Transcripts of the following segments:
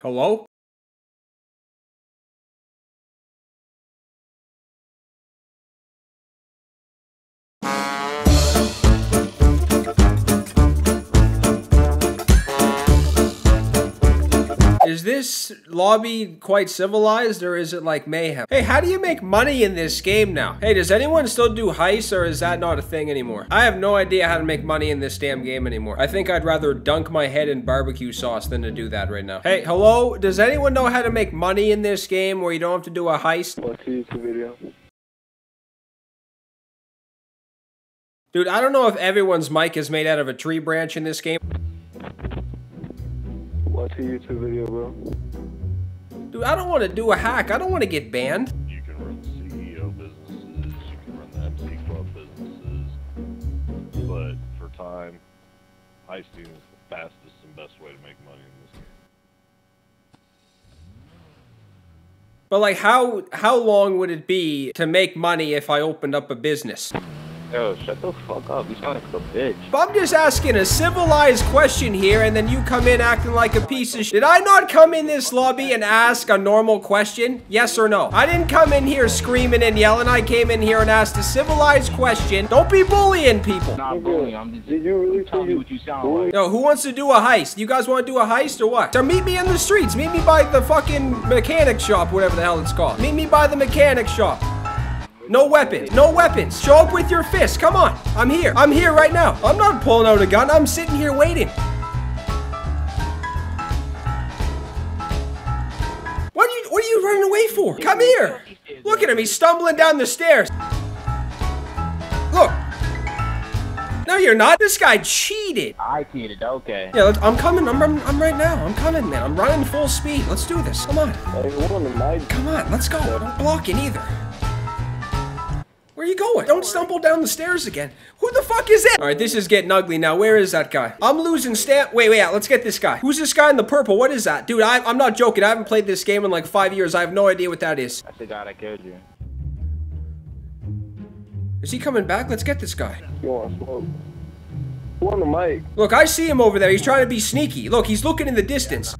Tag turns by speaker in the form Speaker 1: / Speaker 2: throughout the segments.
Speaker 1: Hello? This lobby quite civilized or is it like mayhem? Hey, how do you make money in this game now? Hey, does anyone still do heists or is that not a thing anymore? I have no idea how to make money in this damn game anymore. I think I'd rather dunk my head in barbecue sauce than to do that right now. Hey, hello? Does anyone know how to make money in this game where you don't have to do a heist?
Speaker 2: Watch a YouTube video.
Speaker 1: Dude, I don't know if everyone's mic is made out of a tree branch in this game.
Speaker 2: Watch a YouTube video, bro.
Speaker 1: Dude, I don't want to do a hack. I don't want to get banned.
Speaker 3: You can run CEO businesses, you can run the MC Club businesses, but for time, heisting is the fastest and best way to make money in this game.
Speaker 1: But like how how long would it be to make money if I opened up a business?
Speaker 2: Yo, shut the fuck up. You sound like a bitch.
Speaker 1: But I'm just asking a civilized question here and then you come in acting like a piece of shit. Did I not come in this lobby and ask a normal question? Yes or no? I didn't come in here screaming and yelling. I came in here and asked a civilized question. Don't be bullying people.
Speaker 4: Not bullying. I'm just
Speaker 2: Did you really
Speaker 4: telling
Speaker 2: say
Speaker 4: you
Speaker 2: you
Speaker 4: what you sound like.
Speaker 1: Yo, who wants to do a heist? You guys want to do a heist or what? So meet me in the streets. Meet me by the fucking mechanic shop, whatever the hell it's called. Meet me by the mechanic shop. No weapons. No weapons. Show up with your fist. Come on. I'm here. I'm here right now. I'm not pulling out a gun. I'm sitting here waiting. What are you what are you running away for? Come here. Look at him. He's stumbling down the stairs. Look. No, you're not. This guy cheated.
Speaker 4: I cheated. Okay.
Speaker 1: Yeah, let's, I'm coming. I'm, I'm, I'm right now. I'm coming, man. I'm running full speed. Let's do this. Come on.
Speaker 2: Hey, who on the mic?
Speaker 1: Come on. Let's go. Don't block it either. Where are you going? Don't stumble down the stairs again. Who the fuck is that? All right, this is getting ugly now. Where is that guy? I'm losing stamp. Wait, wait, let's get this guy. Who's this guy in the purple? What is that? Dude, I, I'm not joking. I haven't played this game in like five years. I have no idea what that is.
Speaker 4: That's the guy that killed you.
Speaker 1: Is he coming back? Let's get this guy.
Speaker 2: You want smoke? Who on the mic?
Speaker 1: Look, I see him over there. He's trying to be sneaky. Look, he's looking in the distance.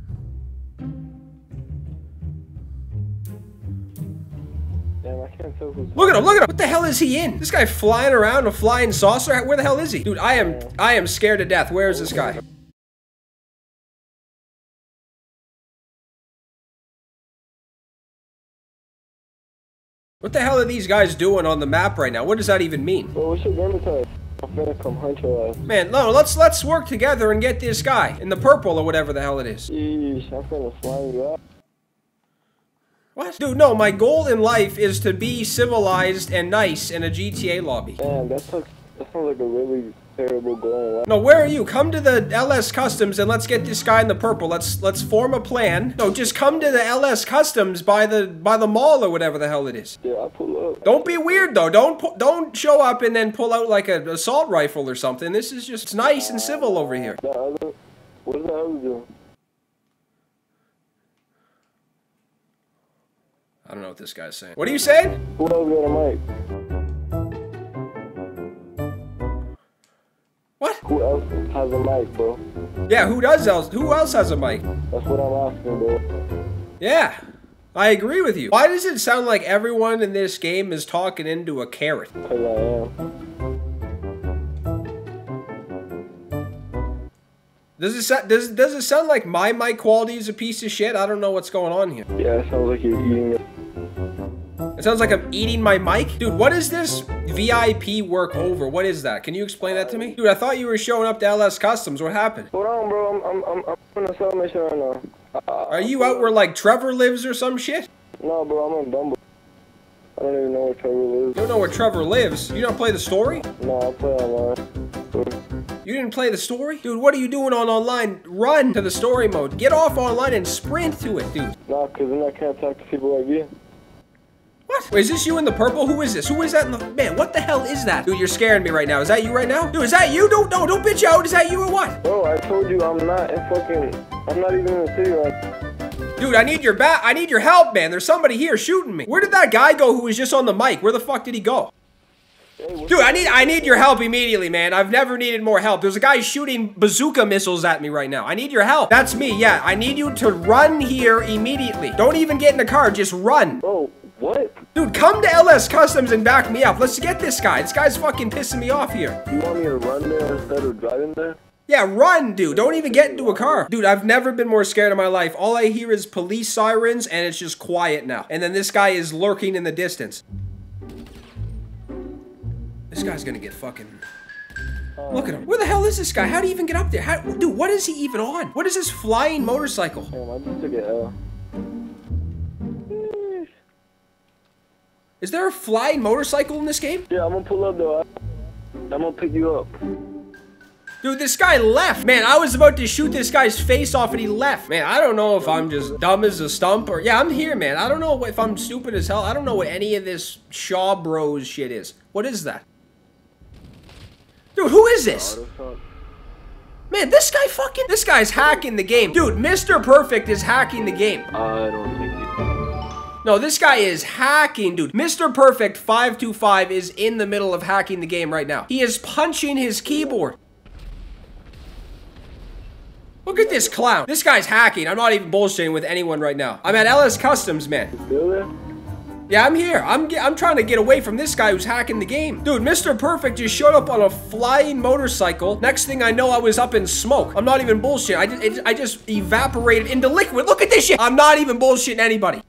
Speaker 2: Damn, I can't tell who's.
Speaker 1: Look at him, look at him. What the hell is he in? This guy flying around a flying saucer? Where the hell is he? Dude, I am I am scared to death. Where is this guy? What the hell are these guys doing on the map right now? What does that even mean?
Speaker 2: What's your gamer tag? I'm finna come hunt your ass.
Speaker 1: Man, no, let's let's work together and get this guy in the purple or whatever the hell it is.
Speaker 2: Yeesh, I'm finna slime you out.
Speaker 1: What? Dude, no, my goal in life is to be civilized and nice in a GTA lobby.
Speaker 2: Damn, that took. That sounds like a really terrible goal.
Speaker 1: No, where are you? Come to the LS Customs and let's get this guy in the purple. Let's let's form a plan. No, just come to the LS Customs by the by the mall or whatever the hell it is.
Speaker 2: Yeah, I pull up.
Speaker 1: Don't be weird though. Don't pu- don't show up and then pull out like an assault rifle or something. This is just it's nice and civil over here.
Speaker 2: The other. What does the other do?
Speaker 1: I don't know what this guy's saying. What are you saying?
Speaker 2: Who else got a mic?
Speaker 1: What?
Speaker 2: Who else has a mic, bro?
Speaker 1: Yeah, who does else? Who else has a mic?
Speaker 2: That's what I'm asking, bro.
Speaker 1: Yeah. I agree with you. Why does it sound like everyone in this game is talking into a carrot?
Speaker 2: Cause I am.
Speaker 1: Does it sa- does does it sound like my mic quality is a piece of shit? I don't know what's going on here.
Speaker 2: Yeah, it sounds like you're eating it.
Speaker 1: Sounds like I'm eating my mic. Dude, what is this VIP work over? What is that? Can you explain that to me? Dude, I thought you were showing up to LS Customs. What happened?
Speaker 2: Hold on, bro. I'm I'm I'm, I'm gonna sell my shit right now. Uh,
Speaker 1: Are you out where like Trevor lives or some shit?
Speaker 2: No, bro. I'm on Bumble. I don't even know where Trevor lives.
Speaker 1: You don't know where Trevor lives. You don't play the story?
Speaker 2: No, I play online.
Speaker 1: You didn't play the story? Dude, what are you doing on online? Run to the story mode. Get off online and sprint to it, dude.
Speaker 2: Nah, cause then I can't talk to people like you.
Speaker 1: What? Wait, is this you in the purple? Who is this? Who is that in the man? What the hell is that? Dude, you're scaring me right now. Is that you right now? Dude, is that you? Don't no, don't bitch out. Is that you or what?
Speaker 2: Bro, I told you I'm not in fucking. I'm not even in the city right.
Speaker 1: Dude, I need your bat. I need your help, man. There's somebody here shooting me. Where did that guy go who was just on the mic? Where the fuck did he go? Dude, I need I need your help immediately, man. I've never needed more help. There's a guy shooting bazooka missiles at me right now. I need your help. That's me, yeah. I need you to run here immediately. Don't even get in the car, just run.
Speaker 2: Bro, what?
Speaker 1: Dude, come to LS Customs and back me up. Let's get this guy. This guy's fucking pissing me off here.
Speaker 2: You want me to run there instead of driving there?
Speaker 1: Yeah, run, dude. Don't even get into a car. Dude, I've never been more scared in my life. All I hear is police sirens, and it's just quiet now. And then this guy is lurking in the distance. This guy's gonna get fucking... Look at him. Where the hell is this guy? How do you even get up there? How, dude, what is he even on? What is this flying motorcycle?
Speaker 2: Damn, I just took an L.
Speaker 1: Is there a flying motorcycle in this game?
Speaker 2: Yeah, I'm gonna pull up though. I'm gonna pick you up.
Speaker 1: Dude, this guy left. Man, I was about to shoot this guy's face off and he left. Man, I don't know if I'm just dumb as a stump or... Yeah, I'm here, man. I don't know if I'm stupid as hell. I don't know what any of this Shaw Bros shit is. What is that? Dude, who is this?
Speaker 2: Oh,
Speaker 1: man, this guy fucking... This guy's hacking the game. Dude, Mr. Perfect is hacking the game.
Speaker 2: I don't think.
Speaker 1: No, this guy is hacking, dude. Mr. Perfect 525 is in the middle of hacking the game right now. He is punching his keyboard. Look at this clown. This guy's hacking. I'm not even bullshitting with anyone right now. I'm at LS Customs, man. Yeah, I'm here. I'm I'm trying to get away from this guy who's hacking the game. Dude, Mr. Perfect just showed up on a flying motorcycle. Next thing I know, I was up in smoke. I'm not even bullshitting. I just, it, I just evaporated into liquid. Look at this shit. I'm not even bullshitting anybody.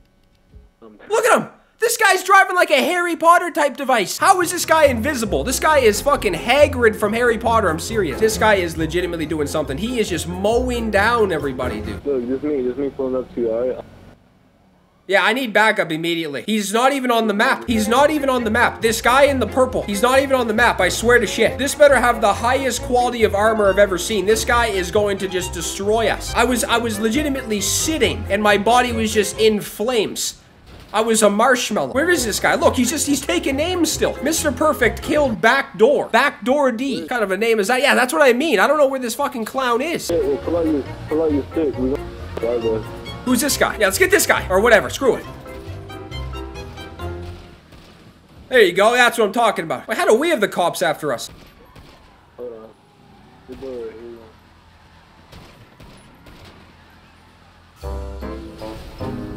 Speaker 1: Look at him. This guy's driving like a Harry Potter type device. How is this guy invisible? This guy is fucking Hagrid from Harry Potter. I'm serious. This guy is legitimately doing something. He is just mowing down everybody, dude.
Speaker 2: Look, just me, just me pulling up to you?
Speaker 1: Yeah, I need backup immediately. He's not even on the map. He's not even on the map. This guy in the purple, he's not even on the map. I swear to shit. This better have the highest quality of armor I've ever seen. This guy is going to just destroy us. I was I was legitimately sitting and my body was just in flames. I was a marshmallow. Where is this guy? Look, he's just, he's taking names still. Mr. Perfect killed Backdoor. Backdoor D. What kind of a name is that? Yeah, that's what I mean. I don't know where this fucking clown is.
Speaker 2: Hey, well, pull out your, pull out your stick. We gonna.
Speaker 1: Who's this guy? Yeah, let's get this guy. Or whatever. Screw it. There you go. That's what I'm talking about. Wait, how do we have the cops after us?
Speaker 2: Hold on. Good boy,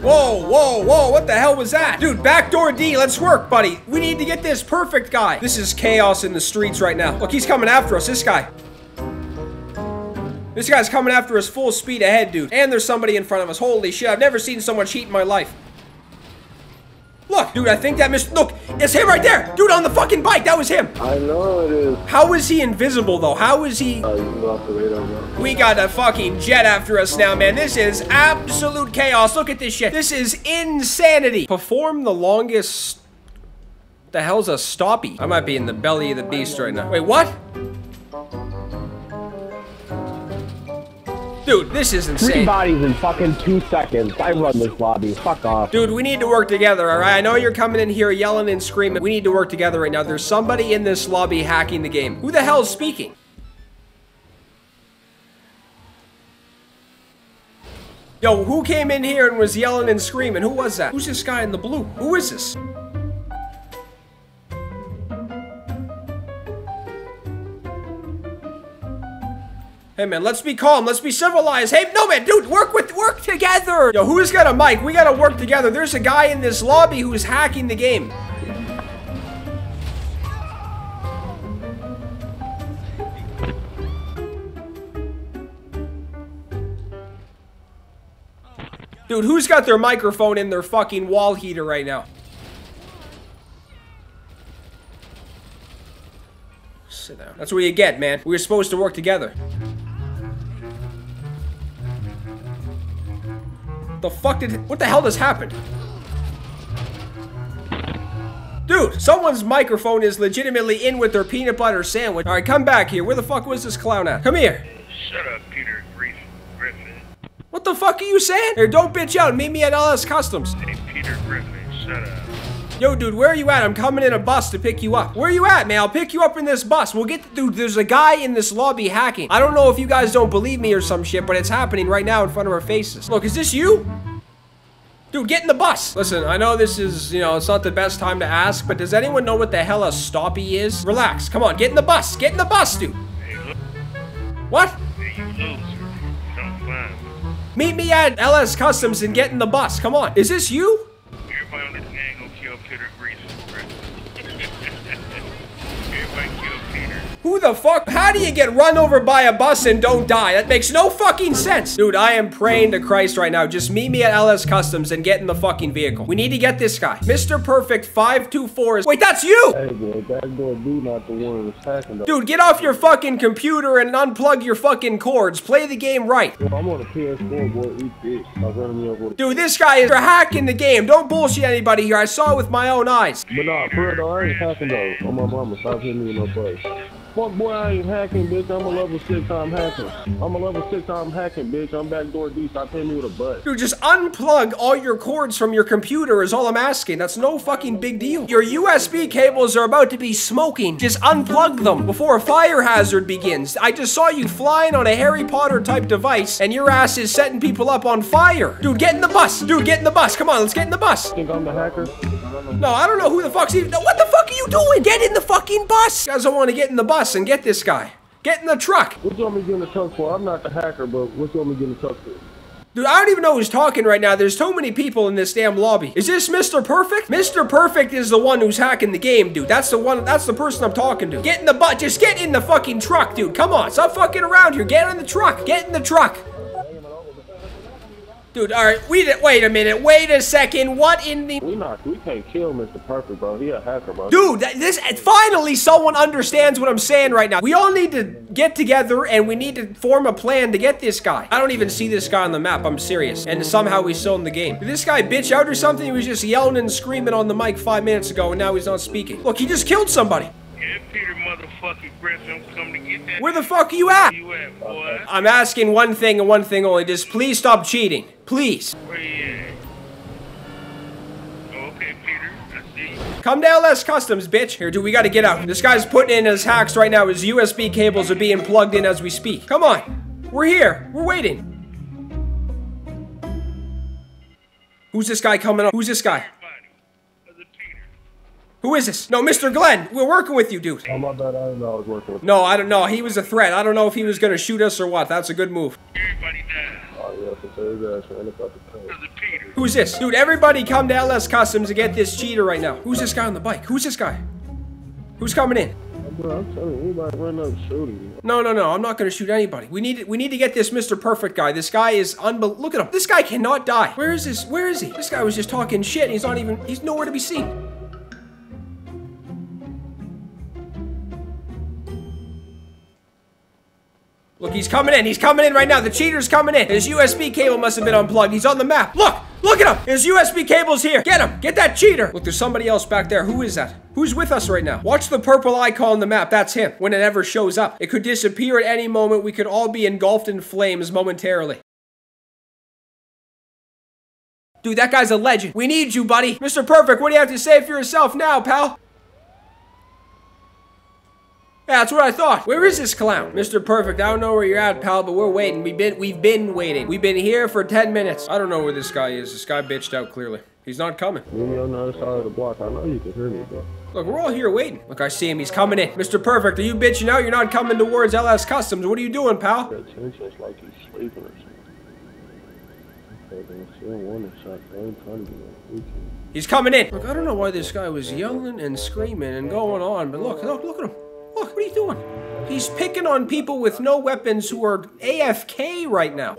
Speaker 1: Whoa, whoa, whoa, what the hell was that? Dude, backdoor D, let's work, buddy. We need to get this perfect guy. This is chaos in the streets right now. Look, he's coming after us, this guy. This guy's coming after us full speed ahead, dude. And there's somebody in front of us. Holy shit, I've never seen so much heat in my life. Look, dude, I think that missed. Look, it's him right there. Dude, on the fucking bike, that was him.
Speaker 2: I know it is.
Speaker 1: How is he invisible, though? How is he...
Speaker 2: Uh, you can go off the radar, bro.
Speaker 1: We got a fucking jet after us now, man. This is absolute chaos. Look at this shit. This is insanity. Perform the longest... The hell's a stoppie? I might be in the belly of the beast right now. Wait, what? Dude, this is insane.
Speaker 5: Three bodies in fucking two seconds. I run this lobby. Fuck off.
Speaker 1: Dude, we need to work together, alright? I know you're coming in here yelling and screaming. We need to work together right now. There's somebody in this lobby hacking the game. Who the hell is speaking? Yo, who came in here and was yelling and screaming? Who was that? Who's this guy in the blue? Who is this? Hey man, let's be calm. Let's be civilized. Hey, no man, dude, work with work together. Yo, who's got a mic? We gotta work together. There's a guy in this lobby who's hacking the game. Dude, who's got their microphone in their fucking wall heater right now? Sit down. That's what you get, man. We were supposed to work together. The fuck did- what the hell just happened? Dude, someone's microphone is legitimately in with their peanut butter sandwich. Alright, come back here. Where the fuck was this clown at? Come here.
Speaker 6: Shut up, Peter Grief Griffin.
Speaker 1: What the fuck are you saying? Here, don't bitch out. Meet me at LS Customs.
Speaker 6: Hey, Peter Griffin,
Speaker 1: Yo, dude, where are you at? I'm coming in a bus to pick you up. Where are you at, man? I'll pick you up in this bus. We'll get, dude, there's a guy in this lobby hacking. I don't know if you guys don't believe me or some shit, but it's happening right now in front of our faces. Look, is this you? Dude, get in the bus. Listen, I know this is, you know, it's not the best time to ask, but does anyone know what the hell a stoppie is? Relax. Come on, get in the bus. Get in the bus, dude. What? Meet me at LS Customs and get in the bus. Come on. Is this you?
Speaker 6: Everybody on this gang gonna kill Peter Grease, bro. Everybody kill Peter.
Speaker 1: Who the fuck? How do you get run over by a bus and don't die? That makes no fucking sense. Dude, I am praying to Christ right now. Just meet me at LS Customs and get in the fucking vehicle. We need to get this guy. Mr. Perfect 524 is- Wait, that's you!
Speaker 2: Hey, D not the one though.
Speaker 1: Dude, get off your fucking computer and unplug your fucking cords. Play the game right.
Speaker 2: Yo, I'm on a PS4, boy. Eat this. Stop running me over.
Speaker 1: Dude, this guy is hacking the game. Don't bullshit anybody here. I saw it with my own eyes.
Speaker 2: But nah, for real I ain't hacking though. On my mama, stop hitting me no butt. Fuck boy, I ain't hacking, bitch. I'm a level six time hacking. I'm a level six time hacking, bitch. I'm backdoor D. Stop hitting me with a butt.
Speaker 1: Dude, just unplug all your cords from your computer is all I'm asking. That's no fucking big deal. Your USB cables are about to be smoking. Just unplug them before a fire hazard begins. I just saw you flying on a Harry Potter type device and your ass is setting people up on fire. Dude, get in the bus. Dude, get in the bus. Come on, let's get in the bus.
Speaker 2: Think I'm the hacker?
Speaker 1: No, I don't know who the fuck's even. What the fuck are you doing? Get in the fucking bus. You guys don't want to get in the bus and get this guy. Get in the truck.
Speaker 2: What you want me to get in the truck for? I'm not the hacker, but what you want me to get in the truck for?
Speaker 1: Dude, I don't even know who's talking right now. There's so many people in this damn lobby. Is this Mr. Perfect? Mr. Perfect is the one who's hacking the game, dude. That's the one, that's the person I'm talking to. Get in the butt, just get in the fucking truck, dude. Come on, stop fucking around here. Get in the truck. Get in the truck. Dude, all right, wait, a- wait a minute. Wait a second. What in the...
Speaker 2: We not, we can't kill Mr. Perfect, bro. He a hacker, bro.
Speaker 1: Dude, this finally someone understands what I'm saying right now. We all need to get together and we need to form a plan to get this guy. I don't even see this guy on the map. I'm serious. And somehow he's still in the game. Did this guy bitch out or something? He was just yelling and screaming on the mic five minutes ago and now he's not speaking. Look, he just killed somebody.
Speaker 6: Yeah, Peter motherfucking Grissom come to get that.
Speaker 1: Where the fuck are you at?
Speaker 6: you at, boy?
Speaker 1: I'm asking one thing and one thing only. Just please stop cheating. Please.
Speaker 6: Where you at? Okay, Peter, I see you.
Speaker 1: Come to LS Customs, bitch. Here, dude, we gotta get out. This guy's putting in his hacks right now. His USB cables are being plugged in as we speak. Come on. We're here. We're waiting. Who's this guy coming up? Who's this guy?
Speaker 6: Buddy, that's a Peter.
Speaker 1: Who is this? No, Mr. Glenn. We're working with you, dude.
Speaker 2: Oh, my bad. I didn't know I was working with
Speaker 1: No, I don't know. He was a threat. I don't know if he was gonna shoot us or what. That's a good move.
Speaker 6: Everybody died.
Speaker 2: Oh, yeah, for sure. His ass ran about the tank.
Speaker 6: That's a Peter.
Speaker 1: Who's this? Dude, everybody come to LS Customs to get this cheater right now. Who's this guy on the bike? Who's this guy? Who's coming in?
Speaker 2: Bro, I'm telling you, anybody run up shooting you.
Speaker 1: No, no, no. I'm not gonna shoot anybody. We need we need to get this Mr. Perfect guy. This guy is unbel. Look at him. This guy cannot die. Where is this? Where is he? This guy was just talking shit. And he's not even. He's nowhere to be seen. Look, he's coming in. He's coming in right now. The cheater's coming in. His USB cable must have been unplugged. He's on the map. Look! Look at him! His USB cable's here. Get him! Get that cheater! Look, there's somebody else back there. Who is that? Who's with us right now? Watch the purple icon on the map. That's him. When it ever shows up. It could disappear at any moment. We could all be engulfed in flames momentarily. Dude, that guy's a legend. We need you, buddy. Mr. Perfect, what do you have to say for yourself now, pal? Yeah, that's what I thought. Where is this clown? Mr. Perfect, I don't know where you're at, pal, but we're waiting. We've been we've been waiting. We've been here for 10 minutes. I don't know where this guy is. This guy bitched out clearly. He's not coming.
Speaker 2: Me on the other side of the block. I know you can hear me, bro.
Speaker 1: Look, we're all here waiting. Look, I see him. He's coming in. Mr. Perfect, are you bitching out? You're not coming towards LS Customs. What are you doing, pal?
Speaker 2: Like he's sleeping or something. Okay, then still one shot. I ain't trying to be like freaky.
Speaker 1: He's coming in. Look, I don't know why this guy was yelling and screaming and going on, but look, look, look at him. What are you doing? He's picking on people with no weapons who are AFK right now.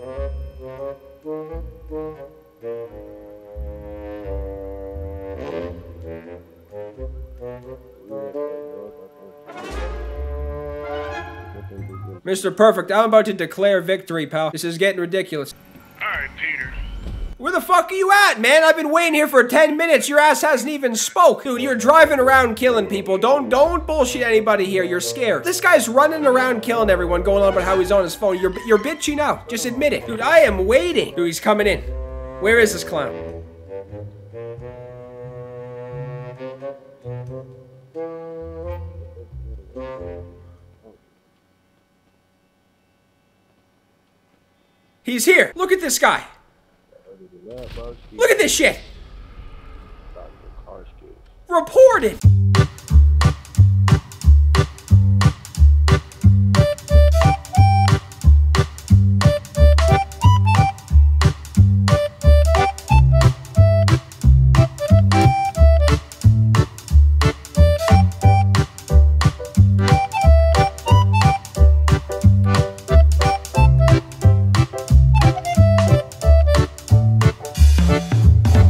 Speaker 1: Mr. Perfect, I'm about to declare victory, pal. This is getting ridiculous. Where the fuck are you at, man? I've been waiting here for 10 minutes. Your ass hasn't even spoke. Dude, you're driving around killing people. Don't don't bullshit anybody here. You're scared. This guy's running around killing everyone, going on about how he's on his phone. You're you're bitching out. Just admit it. Dude, I am waiting. Dude, he's coming in. Where is this clown? He's here. Look at this guy. Look at this shit. Reported.